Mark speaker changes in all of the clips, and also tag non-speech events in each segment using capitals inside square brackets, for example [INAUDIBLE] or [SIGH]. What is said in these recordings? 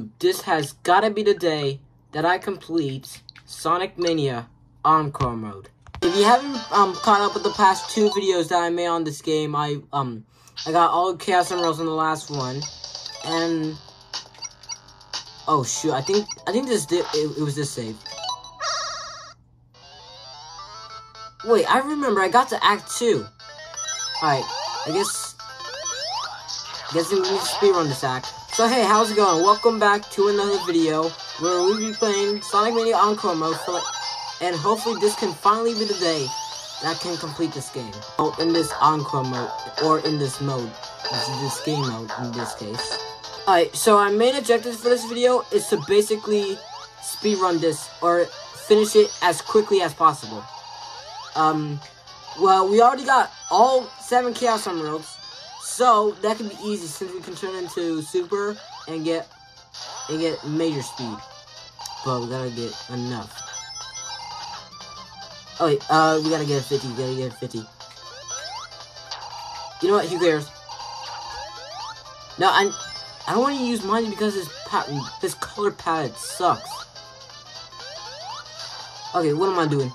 Speaker 1: 2. This has gotta be the day that I complete Sonic Mania Encore Mode. If you haven't um, caught up with the past two videos that I made on this game, I um I got all Chaos Emeralds in the last one, and oh shoot, I think I think this did it, it was this save. Wait, I remember I got to Act Two. All right, I guess I guess we need to speedrun this act. So hey, how's it going? Welcome back to another video where we'll be playing Sonic Mania Encore mode and hopefully this can finally be the day that can complete this game. Oh, in this Encore mode, or in this mode. This is this game mode in this case. Alright, so our main objective for this video is to basically speedrun this, or finish it as quickly as possible. Um, well, we already got all seven Chaos Emeralds, so that can be easy since we can turn into Super and get and get major speed. But we gotta get enough. Oh wait, uh, we gotta get a 50, we gotta get a 50. You know what, who cares? No, I, I don't want to use mine because this pattern, this color palette sucks. Okay, what am I doing?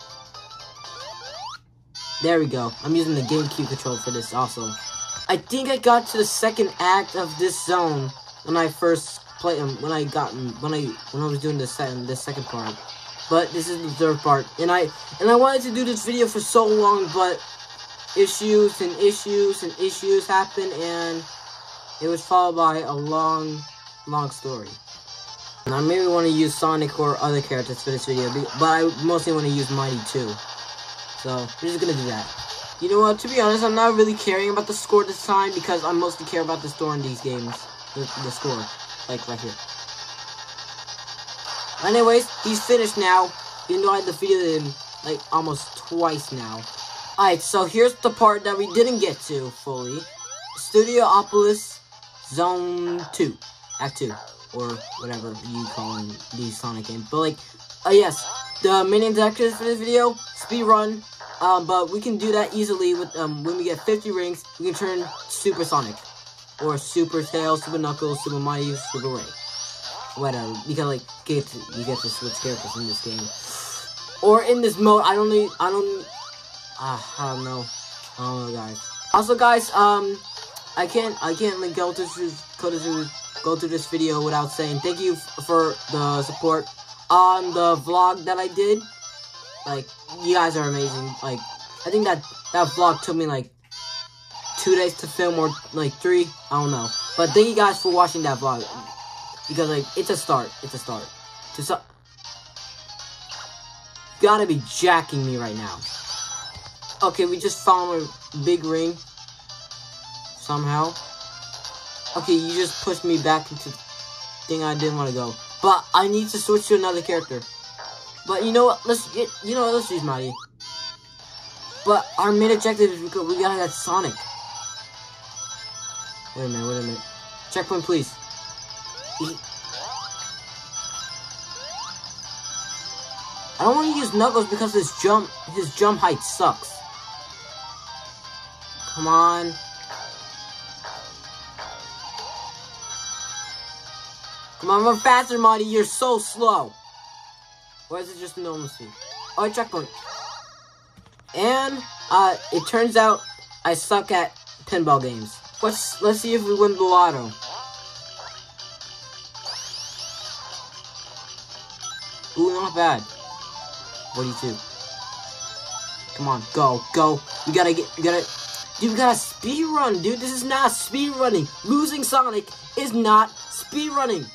Speaker 1: There we go. I'm using the GameCube control for this also. I think I got to the second act of this zone when I first played him, when I got um, when I when I was doing the second the second part. But this is the third part, and I and I wanted to do this video for so long, but issues and issues and issues happened, and it was followed by a long, long story. And I maybe want to use Sonic or other characters for this video, but I mostly want to use Mighty too. So, we're just gonna do that. You know what, to be honest, I'm not really caring about the score this time because I mostly care about the score in these games. The, the score. Like, right here. Anyways, he's finished now, even though I defeated him, like, almost twice now. Alright, so here's the part that we didn't get to fully. Studiopolis Zone 2. Act 2. Or whatever you call in these Sonic games. But, like, uh, yes, the main objectives for this video, speed run, um, but we can do that easily with um, when we get 50 rings, we can turn Super Sonic. Or Super Tail, Super Knuckles, Super Mighty, Super Ray. Whatever. You can like get to, you get to switch characters in this game. Or in this mode, I don't need I don't uh, I don't know. I don't know guys. Also guys, um I can't I can't like go to go to go to this video without saying thank you for the support on the vlog that I did. Like, you guys are amazing. Like, I think that that vlog took me like two days to film or like three. I don't know. But thank you guys for watching that vlog. Because like, it's a start. It's a start. To you gotta be jacking me right now. Okay, we just found a big ring. Somehow. Okay, you just pushed me back into the thing I didn't want to go. But I need to switch to another character. But you know what? Let's get you know? Let's use Mighty. But our main objective is we, we gotta get Sonic. Wait a minute. Wait a minute. Checkpoint, please. I don't want to use Knuckles because his jump his jump height sucks. Come on. Come on, run faster, Marty. You're so slow. Or is it just normal speed? Oh, checkpoint. And, uh, it turns out I suck at pinball games. Let's, let's see if we win the lotto. Ooh, not bad. 42. Come on, go, go. We gotta get, we gotta, dude, we gotta speed run, dude. This is not speed running. Losing Sonic is not speed running.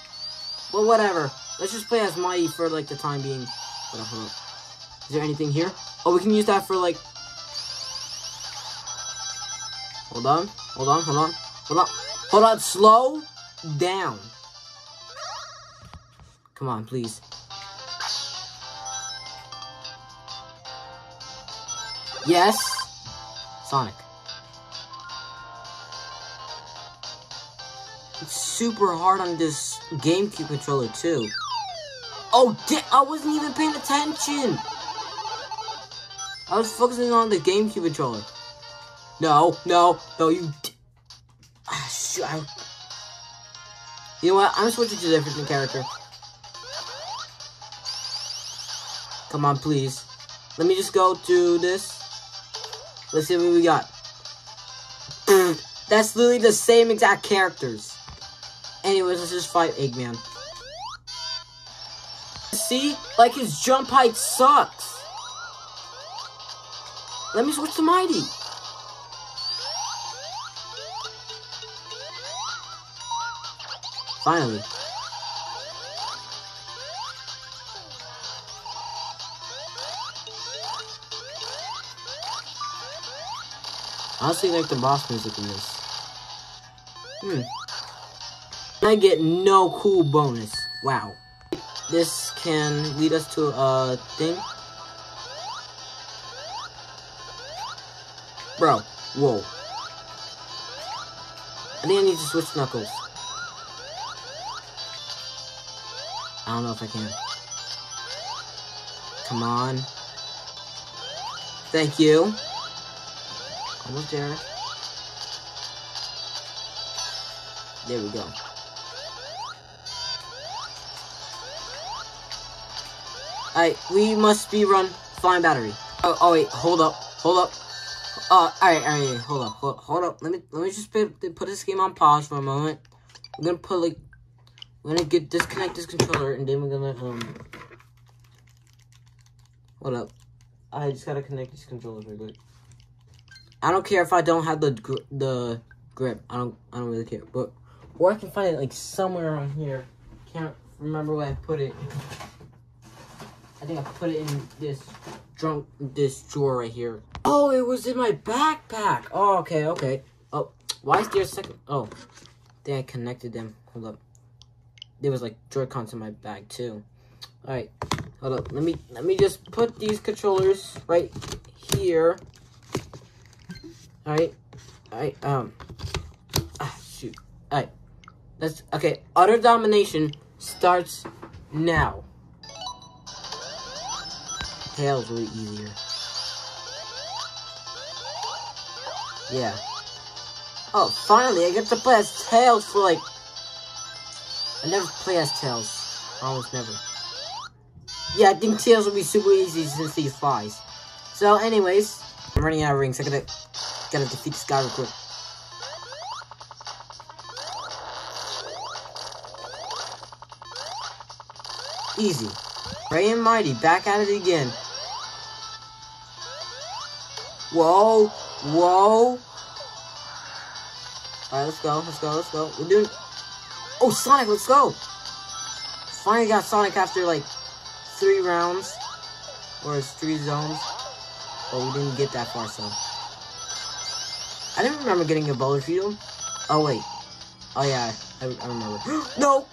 Speaker 1: Well, whatever. Let's just play as Mighty for, like, the time being. Hold hold on. Is there anything here? Oh, we can use that for, like... Hold on. Hold on, hold on. Hold on. Hold on. Slow down. Come on, please. Yes. Sonic. It's super hard on this GameCube controller too. Oh, I wasn't even paying attention. I was focusing on the GameCube controller. No, no, no, you. Ah, shoot, I... You know what? I'm switching to a different character. Come on, please. Let me just go to this. Let's see what we got. [CLEARS THROAT] That's literally the same exact characters. Anyways, let's just fight Eggman. See? Like, his jump height sucks. Let me switch to Mighty. Finally. I honestly like the boss music in this. Hmm. I get no cool bonus. Wow. This can lead us to a thing. Bro, whoa. I think I need to switch Knuckles. I don't know if I can. Come on. Thank you. Almost there. There we go. Alright, we must be run flying battery. Oh, oh wait, hold up, hold up. Uh, alright, alright, hold up, hold, hold up. Let me, let me just put, put this game on pause for a moment. I'm gonna put like, we're gonna get disconnect this controller and then we're gonna um. Hold up, I just gotta connect this controller real quick. I don't care if I don't have the gr the grip. I don't I don't really care. But or I can find it like somewhere around here. Can't remember where I put it. I think I put it in this drunk this drawer right here. Oh, it was in my backpack. Oh, okay, okay. Oh, why is there a second? Oh, then I connected them. Hold up. There was like Joy-Cons in my bag too. All right, hold up. Let me let me just put these controllers right here. Alright. Alright, um. Ah, shoot. Alright. Let's. Okay. Utter domination starts now. Tails really easier. Yeah. Oh, finally, I get to play as Tails for like. I never play as Tails. Almost never. Yeah, I think Tails will be super easy since he flies. So, anyways, I'm running out of rings. I gotta Gotta defeat this guy real quick. Easy. Ray and Mighty, back at it again. Whoa, whoa. Alright, let's go, let's go, let's go. We're doing... Oh, Sonic, let's go! Finally got Sonic after, like, three rounds. Or it's three zones. But we didn't get that far, so... I didn't remember getting a bullet field. Oh, wait. Oh, yeah. I, I remember. [GASPS] no!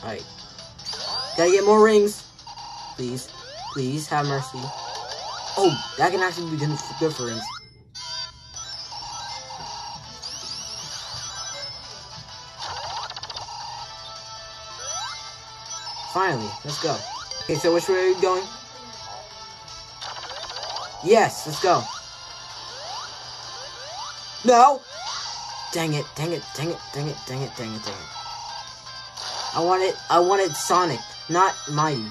Speaker 1: Alright. Gotta get more rings. Please. Please, have mercy. Oh, that can actually be for rings. Finally, let's go. Okay, so which way are we going? Yes, let's go. No! Dang it, dang it, dang it, dang it, dang it, dang it, dang it. I wanted, I wanted Sonic, not Mighty.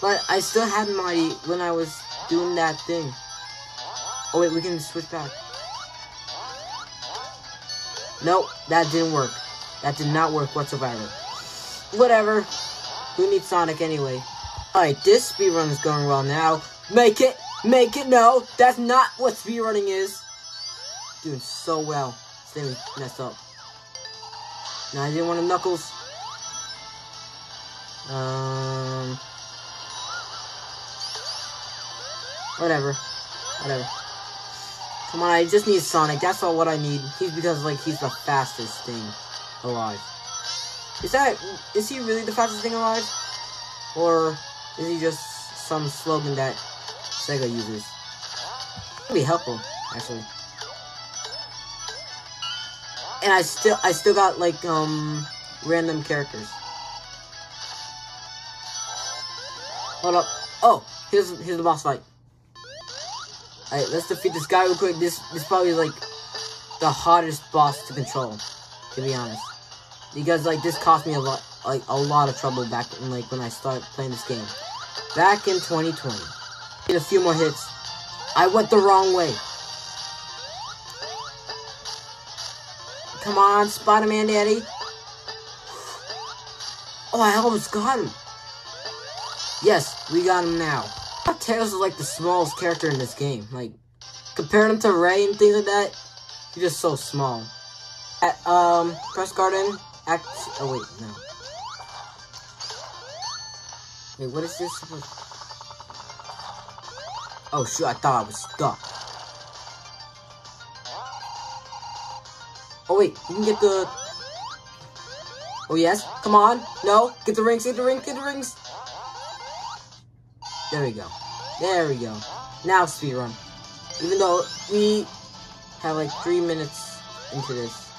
Speaker 1: But I still had Mighty when I was doing that thing. Oh wait, we can switch back. Nope, that didn't work. That did not work whatsoever. Whatever. Who needs Sonic anyway? Alright, this speedrun is going well now. Make it! Make it! No! That's not what speedrunning is! doing so well. Sammy messed up. Now I didn't want to Knuckles. Um. Whatever. Whatever. Come on, I just need Sonic. That's all what I need. He's because like he's the fastest thing alive. Is that is he really the fastest thing alive? Or is he just some slogan that Sega uses? It'd be helpful, actually and I still I still got like um random characters. Hold up. Oh, here's here's the boss fight. Alright, let's defeat this guy real quick. This is probably like the hardest boss to control. to be honest. Because, like, this cost me a lot, like, a lot of trouble back in, like, when I started playing this game. Back in 2020. Did a few more hits. I went the wrong way. Come on, Spider-Man Daddy. Oh, I almost got him. Yes, we got him now. Tails is like the smallest character in this game. Like, comparing him to Ray and things like that, he's just so small. At, um, Press Garden, act, oh wait, no. Wait, what is this? Oh shoot, I thought I was stuck. Oh wait, you can get the... Oh yes, come on, no, get the rings, get the rings, get the rings. There we go. There we go. Now speedrun. Even though we have like three minutes into this.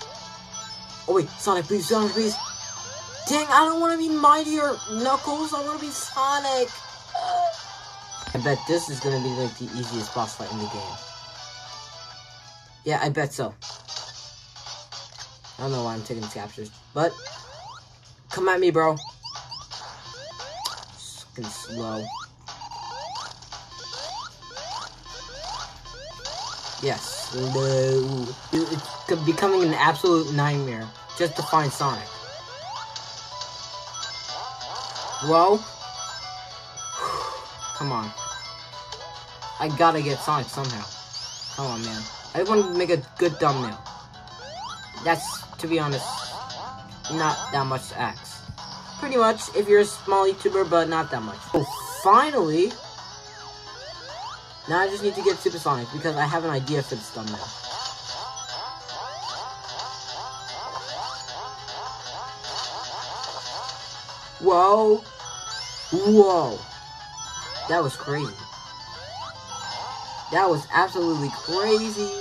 Speaker 1: Oh wait, Sonic, please, Sonic, please. Dang, I don't want to be Mighty or Knuckles. I want to be Sonic. I bet this is going to be like the easiest boss fight in the game. Yeah, I bet so. I don't know why I'm taking these captures, but come at me, bro. Fucking slow. Yes, it's becoming an absolute nightmare just to find Sonic. Whoa. [SIGHS] Come on. I gotta get Sonic somehow. Come on, man. I want to make a good thumbnail. That's, to be honest, not that much to ask. Pretty much, if you're a small YouTuber, but not that much. Oh, finally, now I just need to get Supersonic because I have an idea for this thumbnail. Whoa. Whoa. That was crazy. That was absolutely crazy.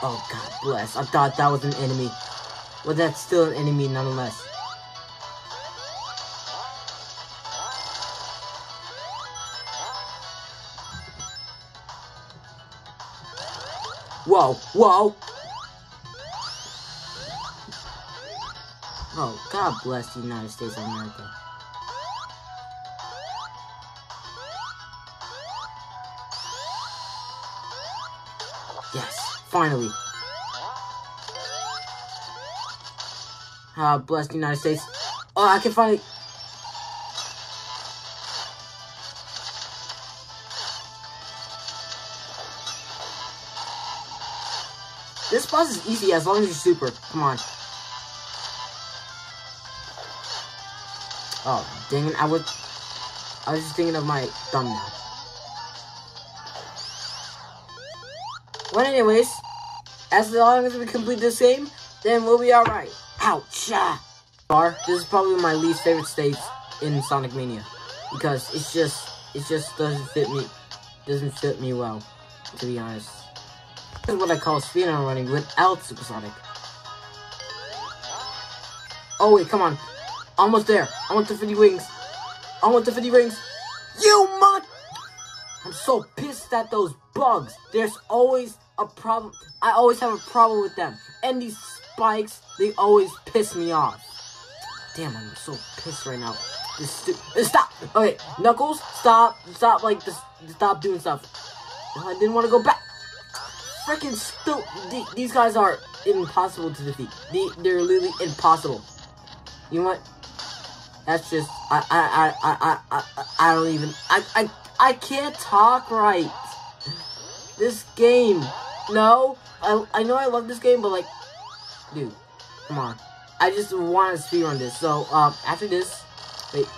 Speaker 1: Oh, God bless. I thought that was an enemy. But that's still an enemy nonetheless. Whoa, whoa. Oh, God bless the United States of America. Yes, finally. God bless the United States. Oh, I can finally... boss is easy as long as you're super. Come on. Oh, dang it. I was, I was just thinking of my thumbnail. Well, anyways, as long as we complete this game, then we'll be alright. Ouch! Bar. This is probably my least favorite stage in Sonic Mania. Because it's just, it just doesn't fit me, doesn't fit me well, to be honest. This is what I call speedrun running without Supersonic. Oh wait, come on. Almost there. I want the 50 wings. I want the 50 rings. You mon- I'm so pissed at those bugs. There's always a problem. I always have a problem with them. And these spikes, they always piss me off. Damn, I'm so pissed right now. This uh, stop. Okay, Knuckles, stop. Stop, like, this, stop doing stuff. I didn't want to go back freaking still. these guys are impossible to defeat. they're literally impossible. You know what? That's just I I I I I I don't even I I I can't talk right. This game, no. I I know I love this game, but like, dude, come on. I just want to speedrun this. So um after this, wait.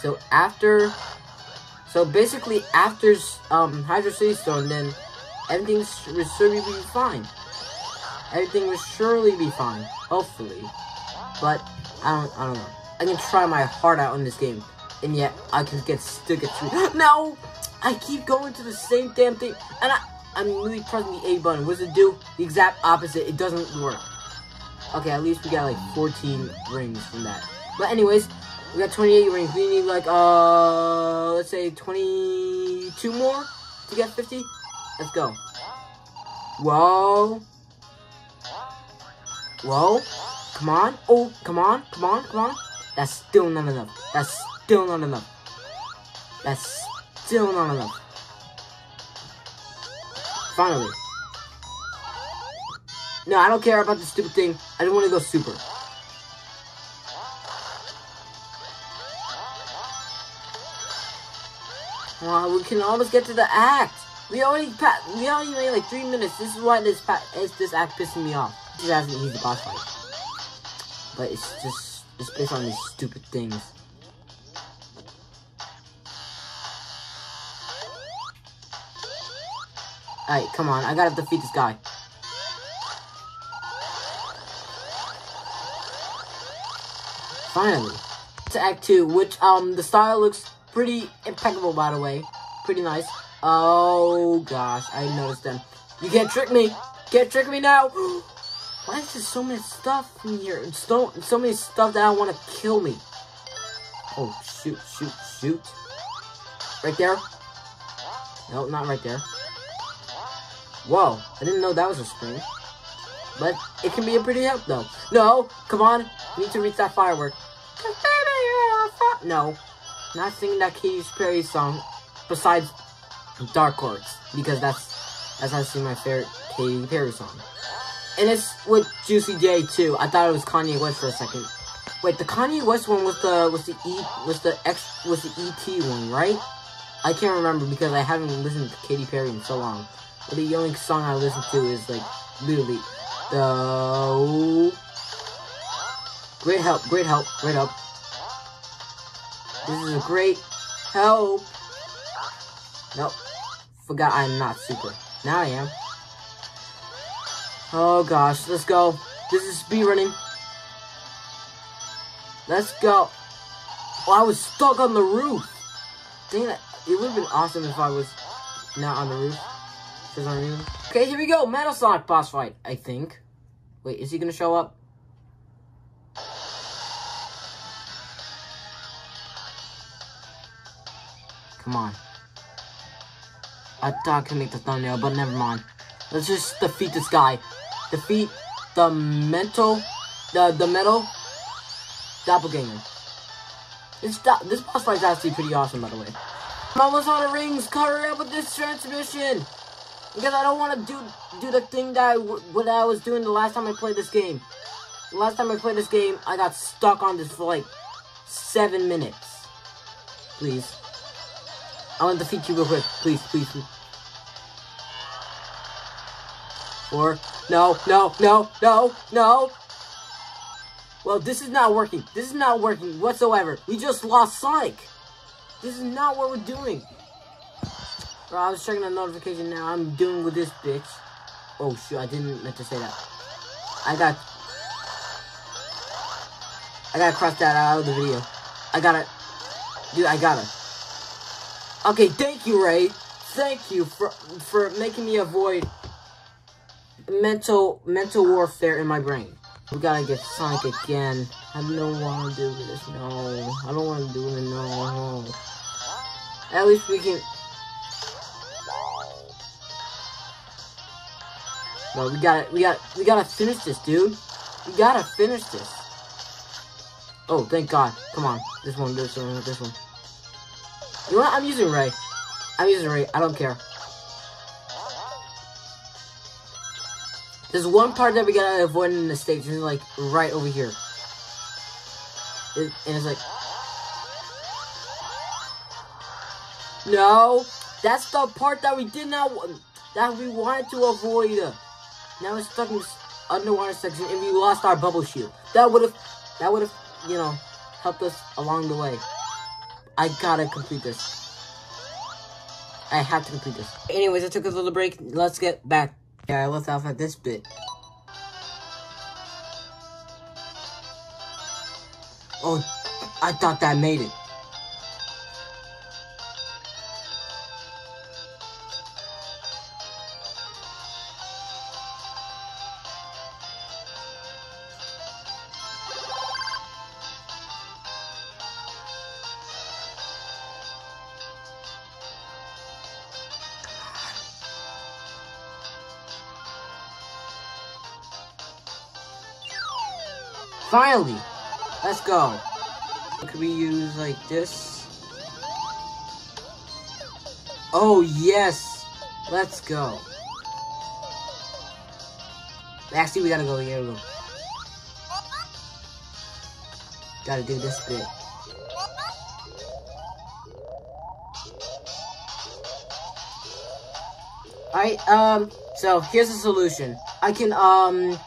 Speaker 1: So after, so basically after um Hydrocity Storm, then everything will surely be fine. Everything will surely be fine, hopefully. But I don't, I don't know. I can try my heart out on this game, and yet I can get stick it to. no, I keep going to the same damn thing, and I, I'm really pressing the A button. What does it do? The exact opposite. It doesn't work. Okay, at least we got like 14 rings from that. But anyways, we got 28 rings. We need like uh, let's say 22 more to get 50. Let's go. Whoa. Whoa. Come on. Oh, come on. Come on. Come on. That's still not enough. That's still not enough. That's still not enough. Finally. No, I don't care about the stupid thing. I don't want to go super. Wow, we can almost get to the act. We already we already made like three minutes. This is why this pat. is this act pissing me off. This hasn't easy boss fight, but it's just it's based on these stupid things. Alright, come on. I gotta defeat this guy. Finally. To Act 2, which, um, the style looks pretty impeccable, by the way. Pretty nice. Oh, gosh. I noticed them. You can't trick me. Can't trick me now. [GASPS] Why is there so much stuff in here? So, so many stuff that I want to kill me. Oh, shoot, shoot, shoot. Right there? No, not right there. Whoa, I didn't know that was a spring. But it can be a pretty help though. No, come on. We need to reach that firework. No, not singing that Katy Perry song. Besides Dark Horse, because that's that's actually my favorite Katy Perry song. And it's with Juicy J too. I thought it was Kanye West for a second. Wait, the Kanye West one was the was the E was the X was the ET one, right? I can't remember because I haven't listened to Katy Perry in so long. But the only song I listen to is like literally the great help, great help, great help. This is a great help. Nope. Forgot I'm not super. Now I am. Oh gosh, let's go. This is speed running. Let's go. Oh, I was stuck on the roof. Dang it. It would have been awesome if I was not on the roof. Okay, here we go. Metal Sonic boss fight, I think. Wait, is he gonna show up? Come on. I thought I could make the thumbnail, but never mind. Let's just defeat this guy. Defeat the mental, the the metal doppelganger. This this boss fight is actually pretty awesome, by the way. I'm almost on the rings. Hurry up with this transmission. Because I don't want to do do the thing that I, what I was doing the last time I played this game. The last time I played this game, I got stuck on this for like seven minutes. Please. I want to defeat you real quick. Please, please, please. Or, no, no, no, no, no. Well, this is not working. This is not working whatsoever. We just lost Sonic. This is not what we're doing. Bro, I was checking the notification now. I'm doing with this bitch. Oh, shoot. I didn't meant to say that. I got... I gotta cross that out of the video. I gotta... Dude, I gotta. Okay, thank you, Ray. Thank you for for making me avoid mental mental warfare in my brain. We gotta get Sonic again. I don't want to do this. No, I don't want to do it. No. At least we can No, we gotta, we gotta, we gotta finish this, dude. We gotta finish this. Oh, thank God. Come on. This one, this one, this one. You know what? I'm using Ray. I'm using Ray. I don't care. There's one part that we gotta avoid in the stage, and it's like right over here. It, and it's like, no, that's the part that we did not, that we wanted to avoid. Now we're stuck in this underwater section and we lost our bubble shield. That would have, that would have, you know, helped us along the way. I gotta complete this. I have to complete this. Anyways, I took a little break. Let's get back. Yeah, I left off at this bit. Oh, I thought that made it. Go. Could we use like this? Oh, yes! Let's go. Actually, we gotta go. Here we go. Gotta do this bit. Alright, um, so here's the solution. I can, um,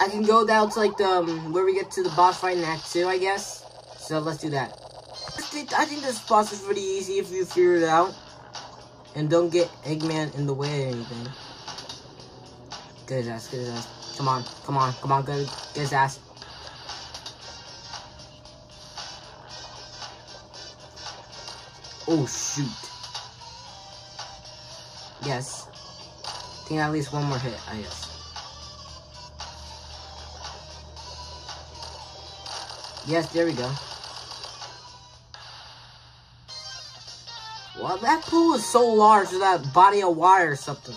Speaker 1: I can go down to, like, the, um, where we get to the boss fight in Act 2, I guess. So, let's do that. I think, I think this boss is pretty easy if you figure it out. And don't get Eggman in the way or anything. Get his ass, get his ass. Come on, come on, come on, get, get his ass. Oh, shoot. Yes. I think at least one more hit, I guess. Yes, there we go. Well, that pool is so large with that body of water or something.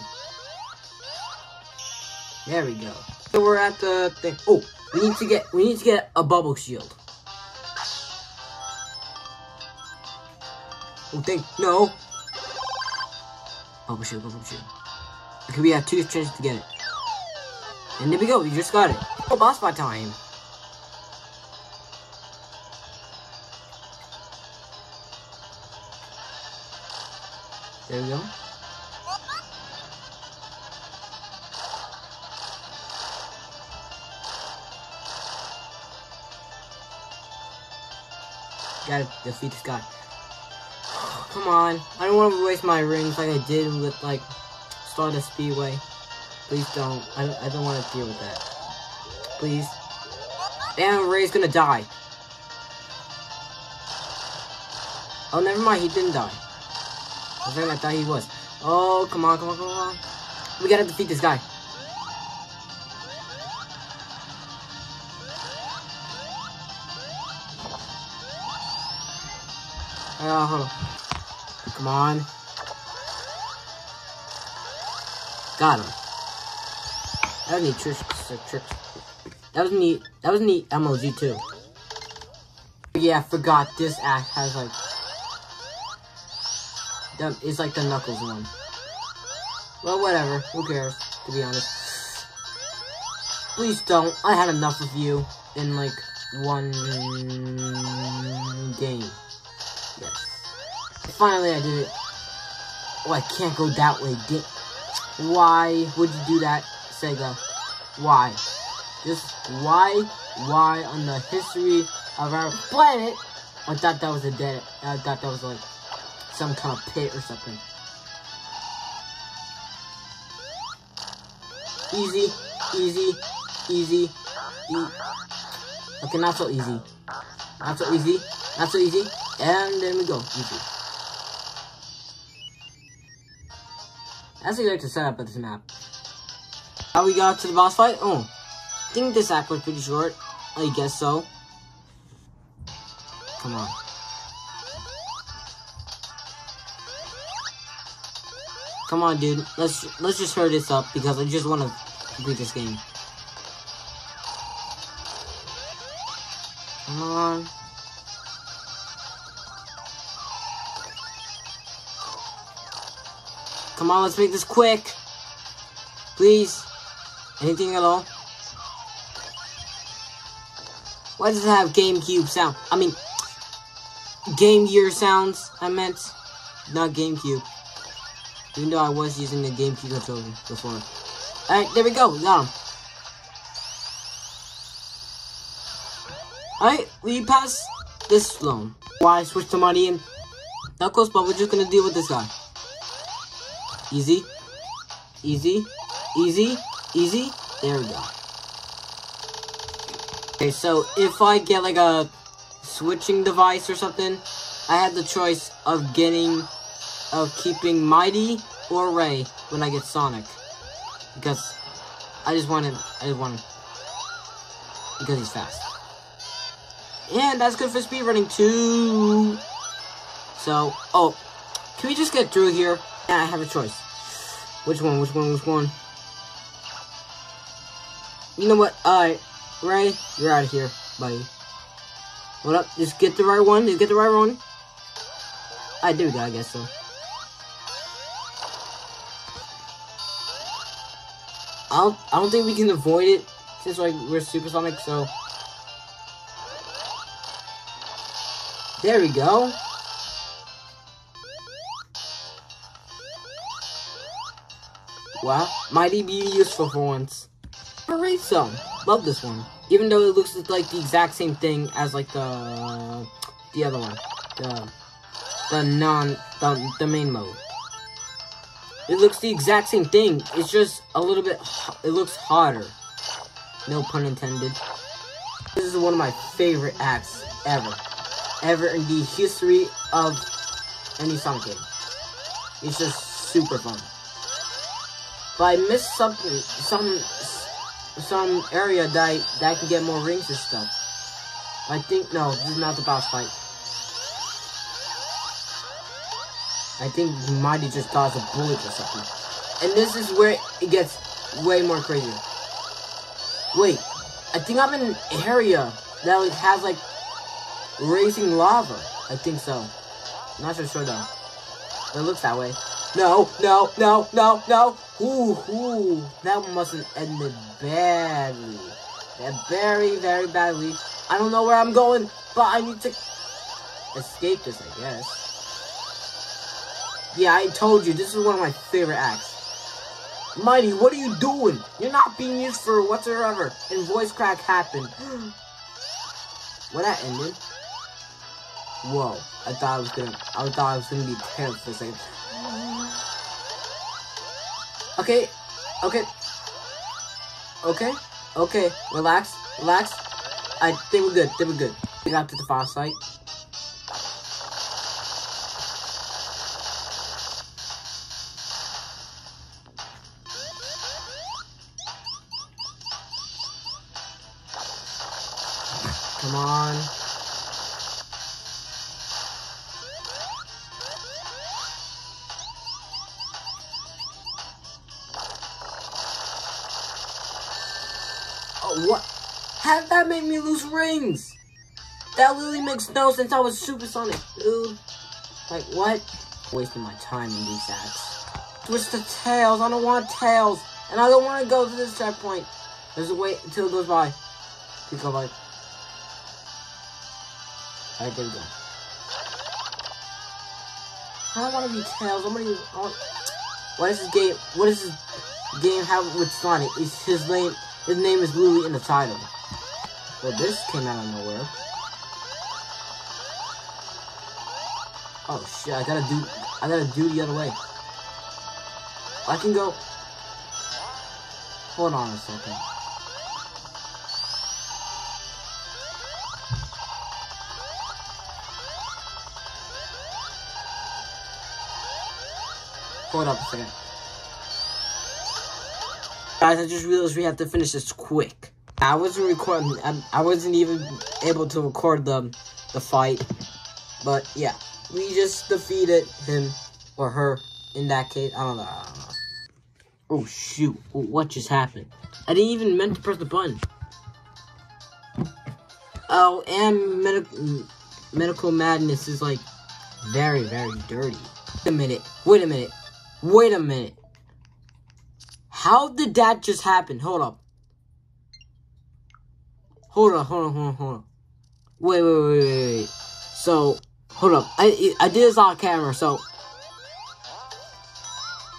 Speaker 1: There we go. So we're at the thing. Oh, we need to get we need to get a bubble shield. Oh, thing. No. Bubble shield, bubble shield. Okay, we have two chances to get it. And there we go. We just got it. Oh, boss fight time. There we go. Gotta defeat this guy. [SIGHS] Come on. I don't want to waste my rings like I did with, like, Stardust Speedway. Please don't. I, I don't want to deal with that. Please. Damn, Ray's gonna die. Oh, never mind. He didn't die. I think I thought he was. Oh, come on, come on, come on. We gotta defeat this guy. Oh, hold on. Come on. Got him. That was neat tricks. tricks. That was neat. That was neat emoji too. Yeah, I forgot this act has like is like the Knuckles one. Well, whatever. Who cares, to be honest. Please don't. I had enough of you in, like, one game. Yes. Finally, I did it. Oh, I can't go that way. Di why would you do that, Sega? Why? Just why? Why on the history of our planet? I thought that was a dead. I thought that was like some kind of pit or something. Easy, easy, easy, e Okay, not so easy. Not so easy, not so easy. And then we go, easy. That's a good to set up of this map. How we got to the boss fight? Oh, I think this act was pretty short. I guess so. Come on. Come on, dude. Let's let's just hurry this up because I just want to complete this game. Come on. Come on, let's make this quick. Please. Anything at all? Why does it have GameCube sound? I mean, Game Gear sounds, I meant. Not GameCube. Even though I was using the GameCube controller before. Alright, there we go. Got him. Alright, we pass this loan. Why switch to money and Knuckles, but we're just gonna deal with this guy. Easy. Easy. Easy. Easy. There we go. Okay, so if I get like a switching device or something, I had the choice of getting of keeping Mighty or Ray when I get Sonic. Because I just wanted, I just wanted, because he's fast. And that's good for speedrunning too. So, oh, can we just get through here? Yeah, I have a choice. Which one, which one, which one? You know what, alright. Ray, you're out of here, buddy. What up? Just get the right one. Just get the right one. I do, that I guess so. I don't, I don't think we can avoid it since like we're supersonic. So there we go. Wow, mighty be useful for once. Alright, so love this one. Even though it looks like the exact same thing as like the the other one, the the non the, the main mode. It looks the exact same thing. It's just a little bit. It looks hotter. No pun intended. This is one of my favorite acts ever, ever in the history of any Sonic game. It's just super fun. But I missed something, some some area that I, that I can get more rings and stuff. I think, no, this is not the boss fight. I think Mighty just dodged a bullet or something. And this is where it gets way more crazy. Wait, I think I'm in an area that has like racing lava. I think so. I'm not so sure though. It looks that way. No, no, no, no, no. Ooh, ooh. That must have ended badly. Yeah, very, very badly. I don't know where I'm going, but I need to escape this, I guess. Yeah, I told you, this is one of my favorite acts. Mighty, what are you doing? You're not being used for whatsoever. And voice crack happened. [GASPS] well, that ended. Whoa, I thought I was gonna, I thought I was gonna be terrible for a second. Okay, okay, okay, okay, relax, relax. I think we're good, think we're good. We got to the far site. Makes no sense. I was supersonic, dude. Like, what? Wasting my time in these acts. Switch to tails. I don't want tails. And I don't want to go to this checkpoint. There's a wait until it goes by. Please go by. Alright, there we go. I don't want to be tails. I'm gonna. What is this game? What is this game have with Sonic? Is his name? His name is literally in the title. Well, this came out of nowhere. Oh shit! I gotta do. I gotta do the other way. I can go. Hold on a second. Hold up a second. Guys, I just realized we have to finish this quick. I wasn't recording. I, I wasn't even able to record the the fight. But yeah, we just defeated him or her. In that case, I don't know. I don't know. Oh shoot! What just happened? I didn't even meant to press the button. Oh, and Metallic Metallic Madness is like very very dirty. Wait a minute. Wait a minute. Wait a minute. How did that just happen? Hold up. Hold on, hold on, hold on, hold on. Wait, wait, wait, wait, wait. So, hold up. I I did this on camera, so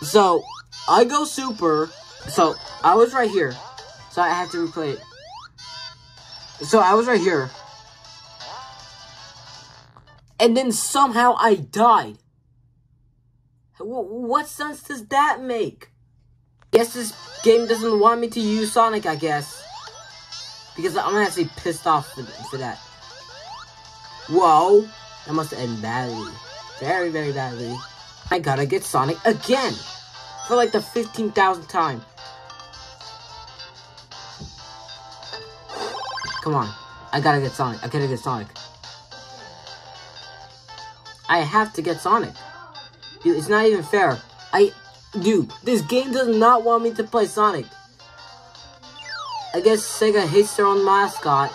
Speaker 1: so I go super. So I was right here. So I have to replay it. So I was right here. And then somehow I died. What sense does that make? Guess this game doesn't want me to use Sonic, I guess. Because I'm actually pissed off for, for that. Whoa. That must end badly. Very, very badly. I gotta get Sonic again. For like the 15,000th time. Come on. I gotta get Sonic. I gotta get Sonic. I have to get Sonic. Dude, it's not even fair. I... Dude, this game does not want me to play Sonic. I guess Sega hates their own mascot.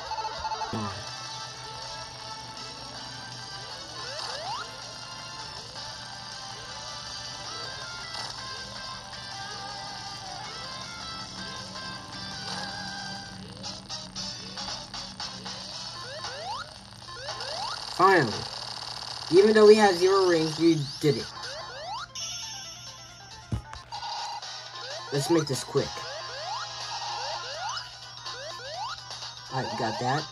Speaker 1: Finally. Even though we had zero rings, we did it. Let's make this quick. Alright, got that.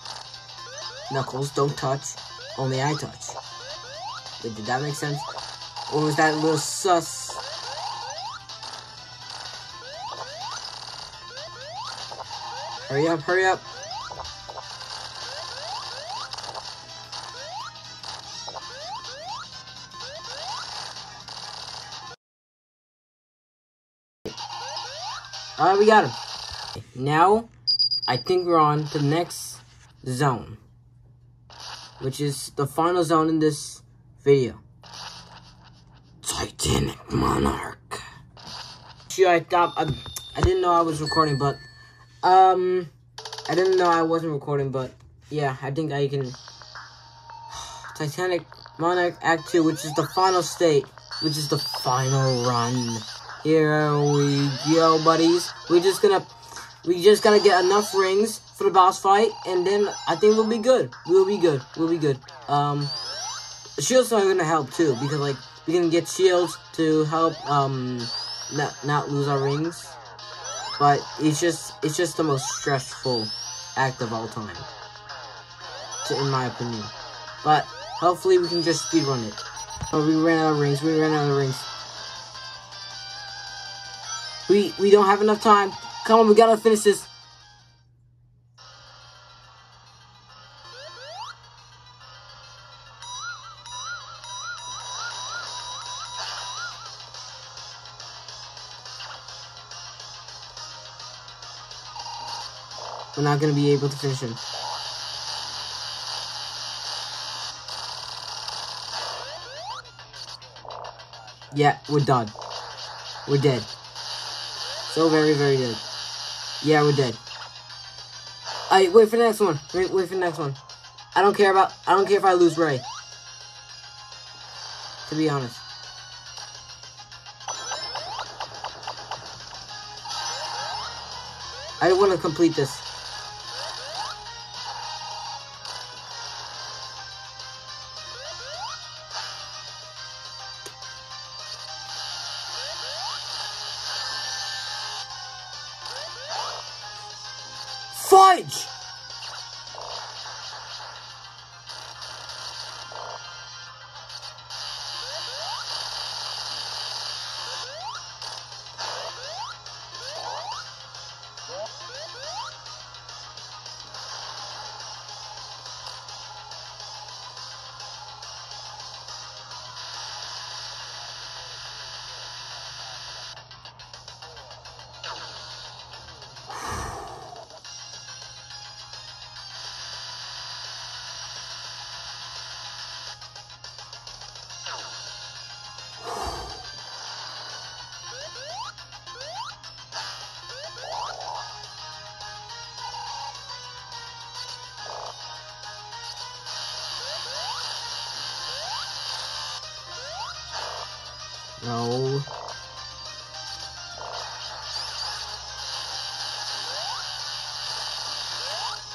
Speaker 1: Knuckles, don't touch. Only I touch. Wait, did that make sense? Or was that a little sus? Hurry up, hurry up. We got him. Now, I think we're on to the next zone. Which is the final zone in this video. Titanic Monarch. Sure, I thought, I, I didn't know I was recording, but, um, I didn't know I wasn't recording, but, yeah, I think I can, [SIGHS] Titanic Monarch Act 2, which is the final state, which is the final run. Here we go, buddies. We're just gonna, we just gotta get enough rings for the boss fight, and then I think we'll be good. We'll be good. We'll be good. Um, shields are gonna help too, because like we can get shields to help um not not lose our rings. But it's just it's just the most stressful act of all time, in my opinion. But hopefully we can just speedrun it. Oh, we ran out of rings. We ran out of rings. We we don't have enough time. Come on, we gotta finish this. We're not gonna be able to finish him. Yeah, we're done. We're dead. So very, very good. Yeah, we're dead. I wait for the next one. Wait, wait for the next one. I don't care about. I don't care if I lose Ray. To be honest. I want to complete this.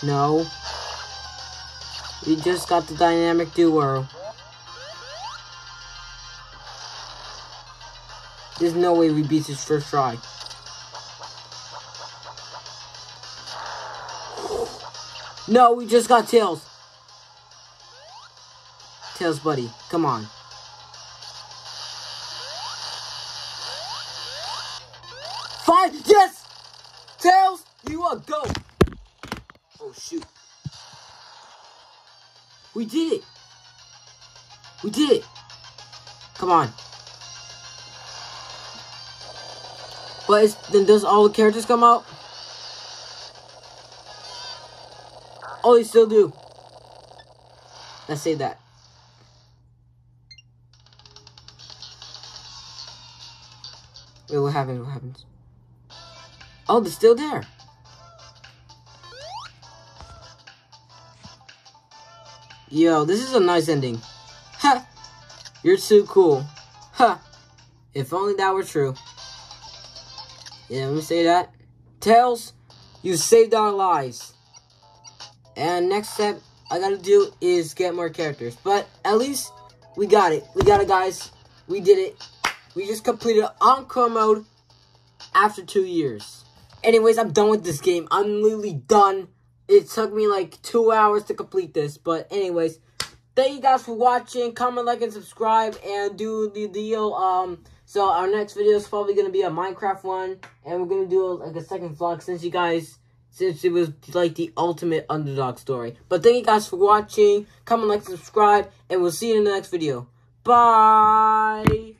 Speaker 1: No. We just got the dynamic duo. There's no way we beat this first try. No, we just got Tails. Tails, buddy. Come on. Did it. We did it. Come on. But then does all the characters come out? Oh, they still do. Let's say that. Wait, what happens? What happens? Oh, they're still there. Yo, this is a nice ending. Ha! You're too cool. Ha! If only that were true. Yeah, let me say that. Tails, you saved our lives. And next step I gotta do is get more characters. But at least we got it. We got it, guys. We did it. We just completed Encore mode after two years. Anyways, I'm done with this game. I'm literally done. It took me like two hours to complete this. But anyways, thank you guys for watching. Comment, like, and subscribe. And do the deal. Um, So our next video is probably going to be a Minecraft one. And we're going to do a, like a second vlog since you guys... Since it was like the ultimate underdog story. But thank you guys for watching. Comment, like, subscribe. And we'll see you in the next video. Bye!